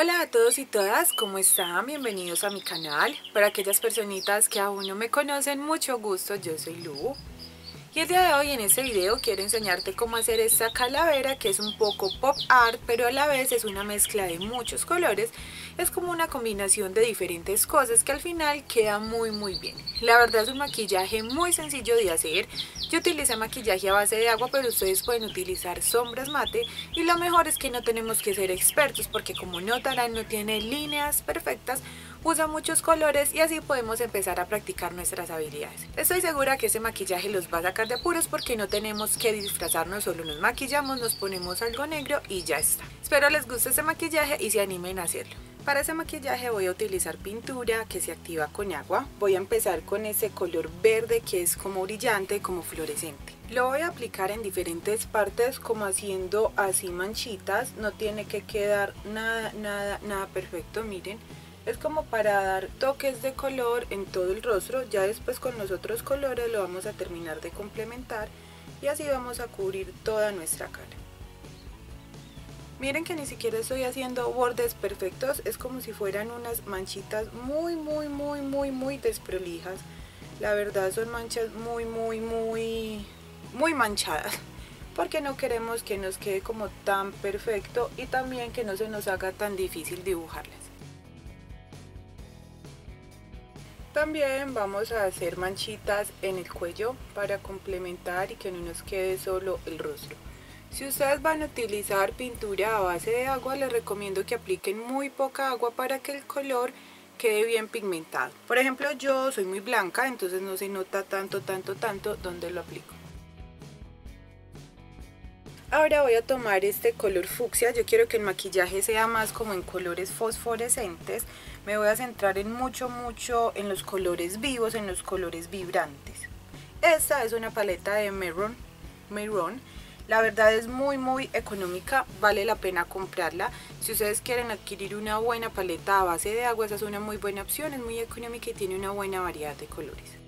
Hola a todos y todas, ¿cómo están? Bienvenidos a mi canal. Para aquellas personitas que aún no me conocen, mucho gusto, yo soy Lu. Y el día de hoy en este video quiero enseñarte cómo hacer esta calavera que es un poco pop art pero a la vez es una mezcla de muchos colores. Es como una combinación de diferentes cosas que al final queda muy muy bien. La verdad es un maquillaje muy sencillo de hacer. Yo utilicé maquillaje a base de agua pero ustedes pueden utilizar sombras mate y lo mejor es que no tenemos que ser expertos porque como notarán no tiene líneas perfectas usa muchos colores y así podemos empezar a practicar nuestras habilidades. Estoy segura que ese maquillaje los va a sacar de apuros porque no tenemos que disfrazarnos, solo nos maquillamos, nos ponemos algo negro y ya está. Espero les guste ese maquillaje y se animen a hacerlo. Para ese maquillaje voy a utilizar pintura que se activa con agua. Voy a empezar con ese color verde que es como brillante, como fluorescente. Lo voy a aplicar en diferentes partes como haciendo así manchitas. No tiene que quedar nada, nada, nada perfecto, miren es como para dar toques de color en todo el rostro ya después con los otros colores lo vamos a terminar de complementar y así vamos a cubrir toda nuestra cara. Miren que ni siquiera estoy haciendo bordes perfectos es como si fueran unas manchitas muy muy muy muy muy desprolijas. La verdad son manchas muy muy muy muy manchadas porque no queremos que nos quede como tan perfecto y también que no se nos haga tan difícil dibujarlas También vamos a hacer manchitas en el cuello para complementar y que no nos quede solo el rostro. Si ustedes van a utilizar pintura a base de agua, les recomiendo que apliquen muy poca agua para que el color quede bien pigmentado. Por ejemplo, yo soy muy blanca, entonces no se nota tanto, tanto, tanto donde lo aplico. Ahora voy a tomar este color fucsia, yo quiero que el maquillaje sea más como en colores fosforescentes. Me voy a centrar en mucho, mucho en los colores vivos, en los colores vibrantes. Esta es una paleta de Meron, Meron. La verdad es muy muy económica, vale la pena comprarla. Si ustedes quieren adquirir una buena paleta a base de agua, esa es una muy buena opción, es muy económica y tiene una buena variedad de colores.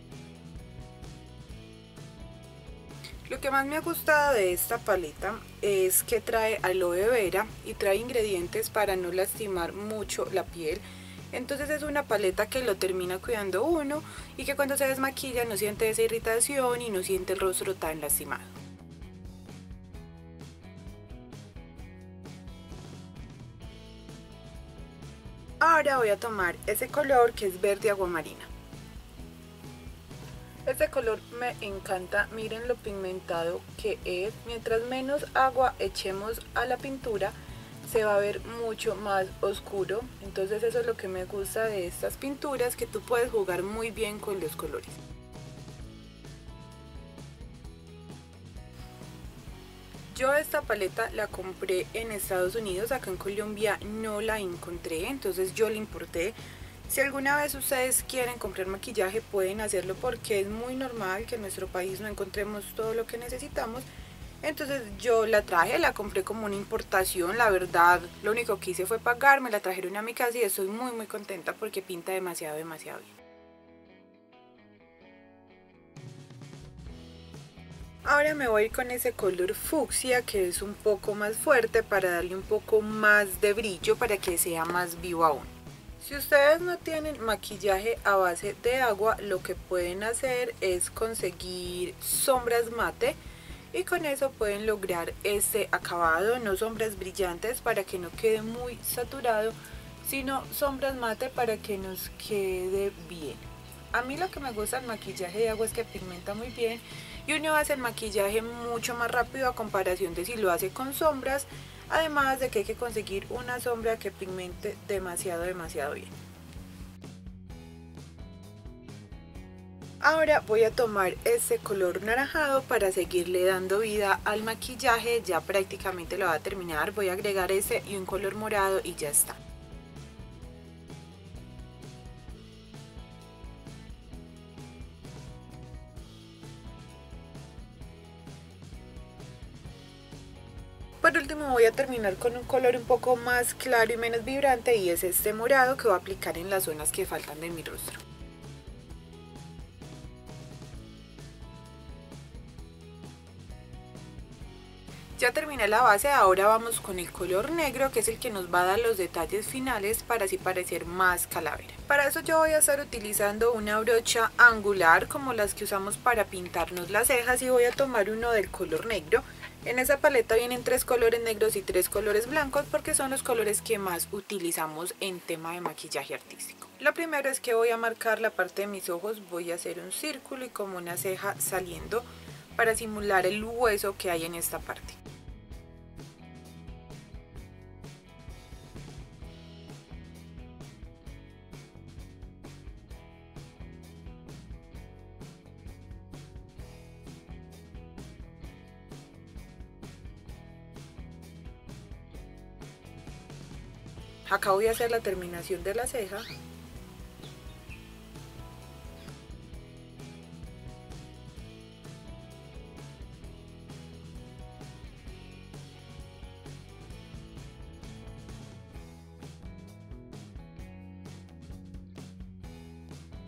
Lo que más me ha gustado de esta paleta es que trae aloe vera y trae ingredientes para no lastimar mucho la piel. Entonces es una paleta que lo termina cuidando uno y que cuando se desmaquilla no siente esa irritación y no siente el rostro tan lastimado. Ahora voy a tomar ese color que es verde aguamarina. Este color me encanta, miren lo pigmentado que es. Mientras menos agua echemos a la pintura, se va a ver mucho más oscuro. Entonces eso es lo que me gusta de estas pinturas, que tú puedes jugar muy bien con los colores. Yo esta paleta la compré en Estados Unidos, acá en Colombia no la encontré, entonces yo la importé si alguna vez ustedes quieren comprar maquillaje pueden hacerlo porque es muy normal que en nuestro país no encontremos todo lo que necesitamos. Entonces yo la traje, la compré como una importación, la verdad lo único que hice fue pagarme, la trajeron a mi casa y estoy muy muy contenta porque pinta demasiado demasiado bien. Ahora me voy con ese color fucsia que es un poco más fuerte para darle un poco más de brillo para que sea más vivo aún. Si ustedes no tienen maquillaje a base de agua, lo que pueden hacer es conseguir sombras mate y con eso pueden lograr este acabado, no sombras brillantes para que no quede muy saturado, sino sombras mate para que nos quede bien. A mí lo que me gusta del maquillaje de agua es que pigmenta muy bien y uno hace el maquillaje mucho más rápido a comparación de si lo hace con sombras Además de que hay que conseguir una sombra que pigmente demasiado, demasiado bien. Ahora voy a tomar ese color naranjado para seguirle dando vida al maquillaje, ya prácticamente lo va a terminar, voy a agregar ese y un color morado y ya está. Último voy a terminar con un color un poco más claro y menos vibrante y es este morado que voy a aplicar en las zonas que faltan de mi rostro. Ya terminé la base, ahora vamos con el color negro que es el que nos va a dar los detalles finales para así parecer más calavera. Para eso yo voy a estar utilizando una brocha angular como las que usamos para pintarnos las cejas y voy a tomar uno del color negro. En esa paleta vienen tres colores negros y tres colores blancos porque son los colores que más utilizamos en tema de maquillaje artístico. Lo primero es que voy a marcar la parte de mis ojos, voy a hacer un círculo y como una ceja saliendo para simular el hueso que hay en esta parte. Acá voy a hacer la terminación de la ceja.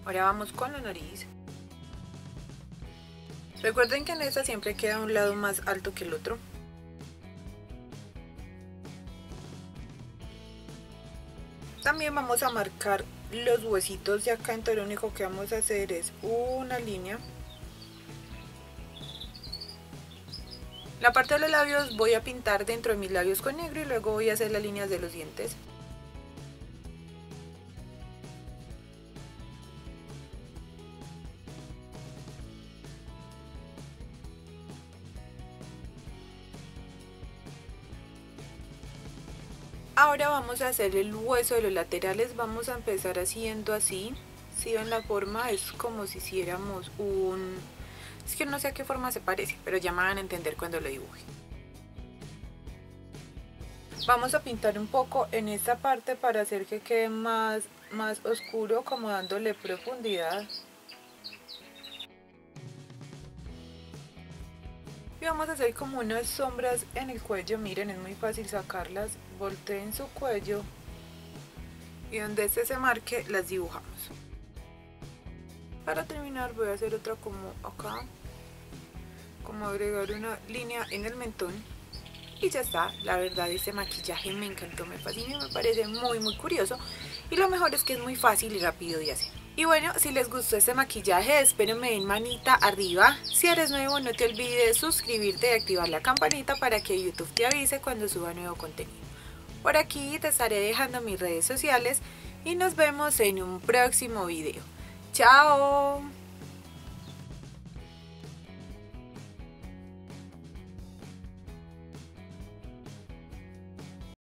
Ahora vamos con la nariz. Recuerden que en esta siempre queda un lado más alto que el otro. También vamos a marcar los huesitos de acá, entonces lo único que vamos a hacer es una línea. La parte de los labios voy a pintar dentro de mis labios con negro y luego voy a hacer las líneas de los dientes. Ahora vamos a hacer el hueso de los laterales, vamos a empezar haciendo así. Si ven la forma es como si hiciéramos un... Es que no sé a qué forma se parece, pero ya me van a entender cuando lo dibuje. Vamos a pintar un poco en esta parte para hacer que quede más, más oscuro, como dándole profundidad. Y vamos a hacer como unas sombras en el cuello, miren, es muy fácil sacarlas. Volteen su cuello y donde este se marque las dibujamos. Para terminar voy a hacer otra como acá. Como agregar una línea en el mentón. Y ya está, la verdad este maquillaje me encantó, me fascina me parece muy muy curioso. Y lo mejor es que es muy fácil y rápido de hacer y bueno, si les gustó este maquillaje, espero me den manita arriba. Si eres nuevo, no te olvides suscribirte y activar la campanita para que YouTube te avise cuando suba nuevo contenido. Por aquí te estaré dejando mis redes sociales y nos vemos en un próximo video. ¡Chao!